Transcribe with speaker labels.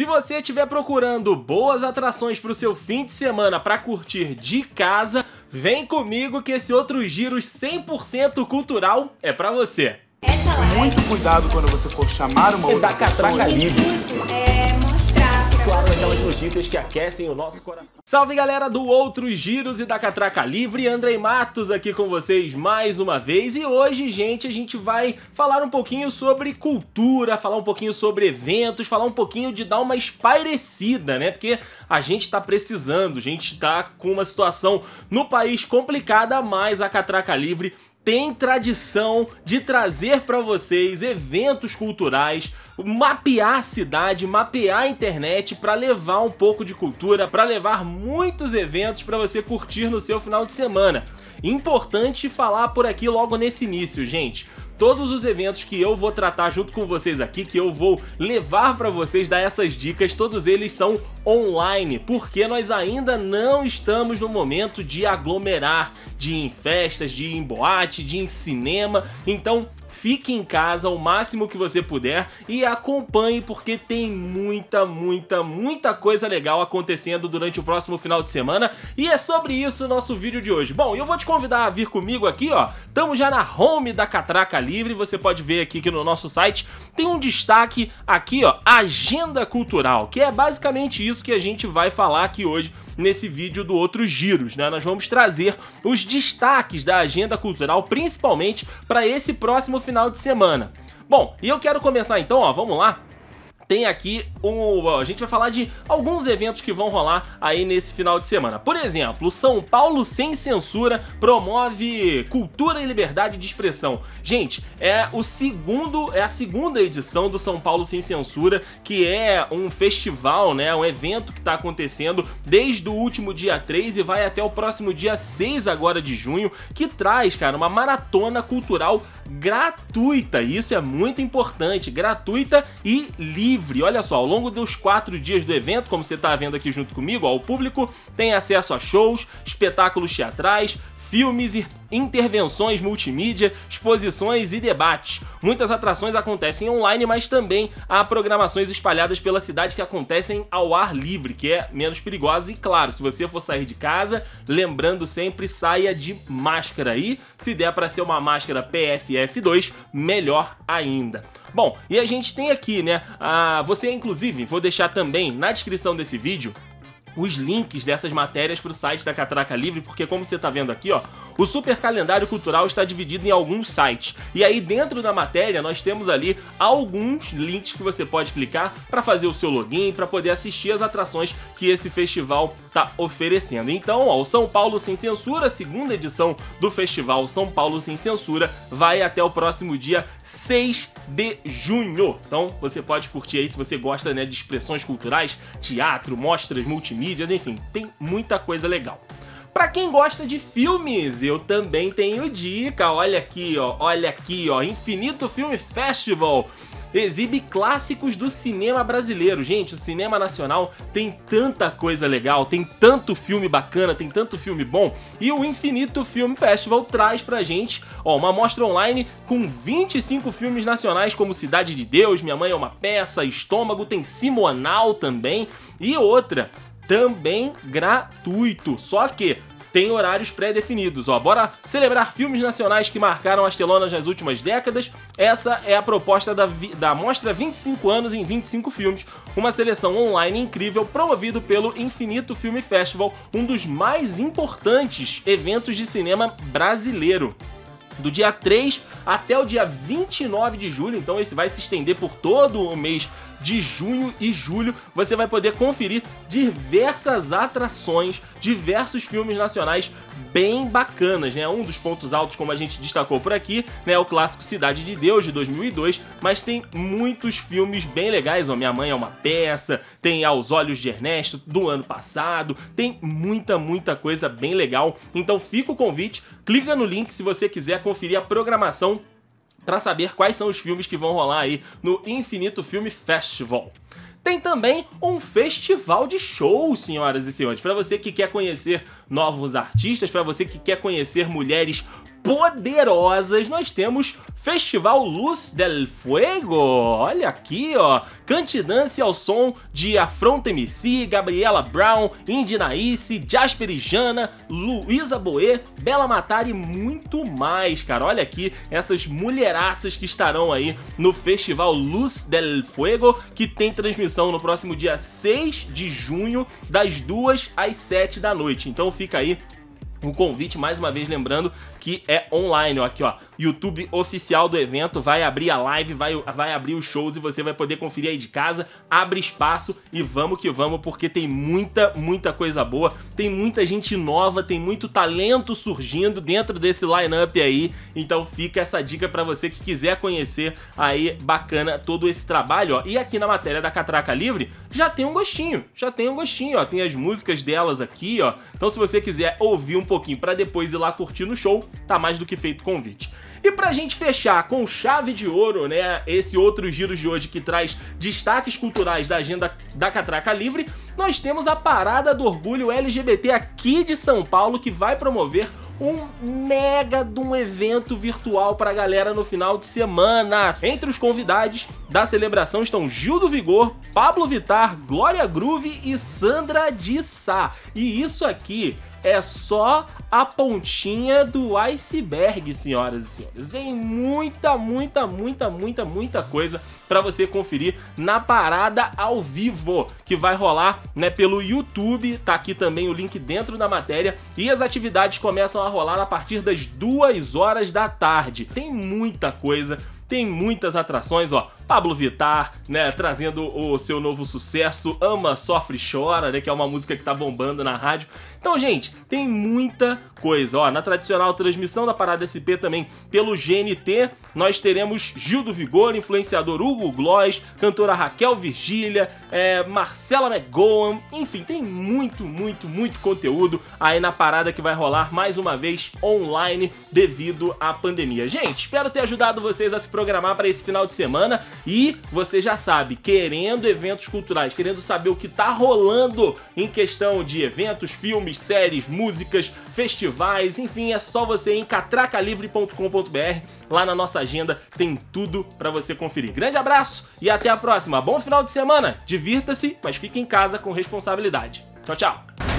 Speaker 1: Se você estiver procurando boas atrações para o seu fim de semana para curtir de casa, vem comigo que esse outro giros 100% cultural é para você.
Speaker 2: Muito cuidado quando você for chamar uma outra
Speaker 1: da catraca
Speaker 2: pessoa.
Speaker 1: livre. Aquelas notícias que aquecem o nosso coração. Salve galera do Outros Giros e da Catraca Livre, Andrei Matos aqui com vocês mais uma vez. E hoje, gente, a gente vai falar um pouquinho sobre cultura, falar um pouquinho sobre eventos, falar um pouquinho de dar uma espairecida, né? Porque a gente tá precisando, a gente tá com uma situação no país complicada, mas a Catraca Livre tem tradição de trazer para vocês eventos culturais, mapear a cidade, mapear a internet para levar um pouco de cultura, para levar muitos eventos para você curtir no seu final de semana. Importante falar por aqui logo nesse início, gente. Todos os eventos que eu vou tratar junto com vocês aqui, que eu vou levar para vocês, dar essas dicas, todos eles são online, porque nós ainda não estamos no momento de aglomerar, de ir em festas, de ir em boate, de ir em cinema. Então, fique em casa o máximo que você puder e acompanhe porque tem muita, muita, muita coisa legal acontecendo durante o próximo final de semana e é sobre isso o nosso vídeo de hoje. Bom, eu vou te convidar a vir comigo aqui, ó. Estamos já na home da Catraca Livre, você pode ver aqui que no nosso site tem um destaque aqui, ó, Agenda Cultural, que é basicamente isso que a gente vai falar aqui hoje nesse vídeo do Outros Giros, né? Nós vamos trazer os destaques da agenda cultural, principalmente para esse próximo final de semana. Bom, e eu quero começar então, ó, vamos lá tem aqui um. A gente vai falar de alguns eventos que vão rolar aí nesse final de semana. Por exemplo, São Paulo Sem Censura promove cultura e liberdade de expressão. Gente, é o segundo, é a segunda edição do São Paulo Sem Censura, que é um festival, né? Um evento que está acontecendo desde o último dia 3 e vai até o próximo dia 6 agora de junho, que traz, cara, uma maratona cultural gratuita. Isso é muito importante, gratuita e livre. Olha só, ao longo dos quatro dias do evento, como você está vendo aqui junto comigo, ó, o público tem acesso a shows, espetáculos teatrais, filmes intervenções multimídia, exposições e debates. Muitas atrações acontecem online, mas também há programações espalhadas pela cidade que acontecem ao ar livre, que é menos perigosa e claro, se você for sair de casa, lembrando sempre saia de máscara aí, se der para ser uma máscara PFF2, melhor ainda. Bom, e a gente tem aqui, né? Ah, você inclusive, vou deixar também na descrição desse vídeo os links dessas matérias para o site da Catraca Livre, porque como você está vendo aqui, ó, o super calendário cultural está dividido em alguns sites. E aí dentro da matéria nós temos ali alguns links que você pode clicar para fazer o seu login, para poder assistir as atrações que esse festival está oferecendo. Então, ó, o São Paulo Sem Censura, segunda edição do festival São Paulo Sem Censura, vai até o próximo dia 6 de junho. Então, você pode curtir aí se você gosta né, de expressões culturais, teatro, mostras, multimídias, enfim, tem muita coisa legal. Pra quem gosta de filmes, eu também tenho dica. Olha aqui, ó, olha aqui, ó, Infinito Filme Festival exibe clássicos do cinema brasileiro. Gente, o cinema nacional tem tanta coisa legal, tem tanto filme bacana, tem tanto filme bom. E o Infinito Film Festival traz pra gente ó, uma mostra online com 25 filmes nacionais, como Cidade de Deus, Minha Mãe é uma Peça, Estômago, tem Simonal também. E outra, também gratuito. Só que tem horários pré-definidos. Ó, bora celebrar filmes nacionais que marcaram as telonas nas últimas décadas. Essa é a proposta da, da Mostra 25 anos em 25 filmes, uma seleção online incrível promovido pelo Infinito Filme Festival, um dos mais importantes eventos de cinema brasileiro do dia 3 até o dia 29 de julho, então esse vai se estender por todo o mês de junho e julho. Você vai poder conferir diversas atrações, diversos filmes nacionais bem bacanas, né? Um dos pontos altos, como a gente destacou por aqui, né, é o clássico Cidade de Deus de 2002, mas tem muitos filmes bem legais, ó, Minha Mãe é uma Peça, tem Aos Olhos de Ernesto do ano passado, tem muita, muita coisa bem legal. Então fica o convite, clica no link se você quiser conferir a programação para saber quais são os filmes que vão rolar aí no Infinito Filme Festival. Tem também um festival de shows, senhoras e senhores, para você que quer conhecer novos artistas, para você que quer conhecer mulheres poderosas, nós temos Festival Luz del Fuego. Olha aqui, ó. Cante dance ao som de Afronta MC, Gabriela Brown, Indy Naíce, Jasper e Jana, Luísa Boê, Bela Matar e muito mais, cara. Olha aqui essas mulheraças que estarão aí no Festival Luz del Fuego, que tem transmissão no próximo dia 6 de junho, das 2 às 7 da noite. Então fica aí o convite, mais uma vez lembrando que é online, ó, aqui ó, YouTube oficial do evento, vai abrir a live, vai, vai abrir os shows e você vai poder conferir aí de casa, abre espaço e vamos que vamos, porque tem muita, muita coisa boa, tem muita gente nova, tem muito talento surgindo dentro desse line-up aí, então fica essa dica para você que quiser conhecer aí, bacana, todo esse trabalho, ó, e aqui na matéria da Catraca Livre, já tem um gostinho, já tem um gostinho, ó, tem as músicas delas aqui, ó, então se você quiser ouvir um pouquinho para depois ir lá curtir no show, tá mais do que feito o convite. E pra gente fechar com chave de ouro, né, esse outro giro de hoje que traz destaques culturais da agenda da Catraca Livre, nós temos a Parada do Orgulho LGBT aqui de São Paulo que vai promover um mega de um evento virtual para a galera no final de semana. Entre os convidados da celebração estão Gil do Vigor, Pablo Vitar, Glória Groove e Sandra de Sá. E isso aqui é só a pontinha do iceberg, senhoras e senhores. Tem muita, muita, muita, muita, muita coisa para você conferir na parada ao vivo que vai rolar, né, pelo YouTube. Tá aqui também o link dentro da matéria e as atividades começam a rolar a partir das duas horas da tarde. Tem muita coisa tem muitas atrações, ó. Pablo Vittar, né, trazendo o seu novo sucesso, Ama, Sofre Chora, né, que é uma música que tá bombando na rádio. Então, gente, tem muita coisa, ó. Na tradicional transmissão da Parada SP também pelo GNT, nós teremos Gil do Vigor, influenciador Hugo Gloss, cantora Raquel Virgília, é, Marcela McGowan, enfim, tem muito, muito, muito conteúdo aí na parada que vai rolar mais uma vez online devido à pandemia. Gente, espero ter ajudado vocês a se programar para esse final de semana e você já sabe, querendo eventos culturais, querendo saber o que tá rolando em questão de eventos, filmes, séries, músicas, festivais, enfim, é só você ir em catracalivre.com.br. Lá na nossa agenda tem tudo para você conferir. Grande abraço e até a próxima. Bom final de semana. Divirta-se, mas fique em casa com responsabilidade. Tchau, tchau.